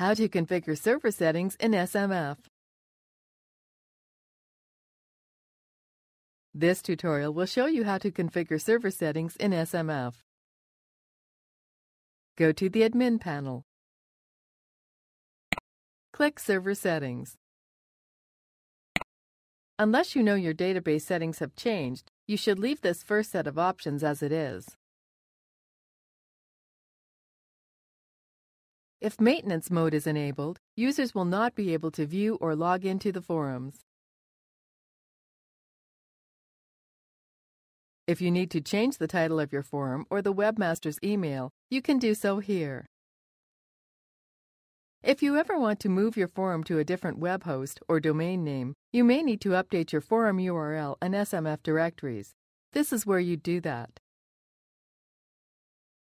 How to configure server settings in SMF. This tutorial will show you how to configure server settings in SMF. Go to the Admin panel. Click Server Settings. Unless you know your database settings have changed, you should leave this first set of options as it is. If maintenance mode is enabled, users will not be able to view or log into the forums. If you need to change the title of your forum or the webmaster's email, you can do so here. If you ever want to move your forum to a different web host or domain name, you may need to update your forum URL and SMF directories. This is where you do that.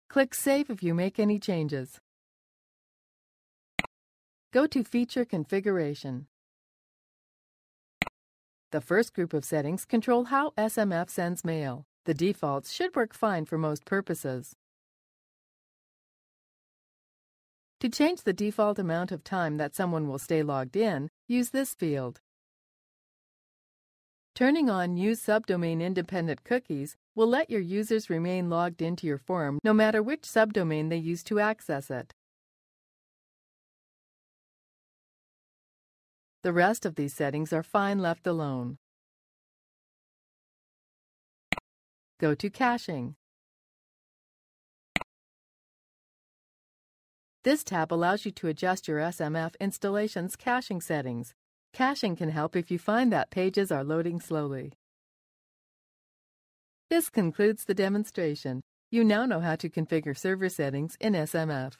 Click Save if you make any changes. Go to Feature Configuration. The first group of settings control how SMF sends mail. The defaults should work fine for most purposes. To change the default amount of time that someone will stay logged in, use this field. Turning on Use Subdomain Independent Cookies will let your users remain logged into your forum no matter which subdomain they use to access it. The rest of these settings are fine left alone. Go to Caching. This tab allows you to adjust your SMF installation's caching settings. Caching can help if you find that pages are loading slowly. This concludes the demonstration. You now know how to configure server settings in SMF.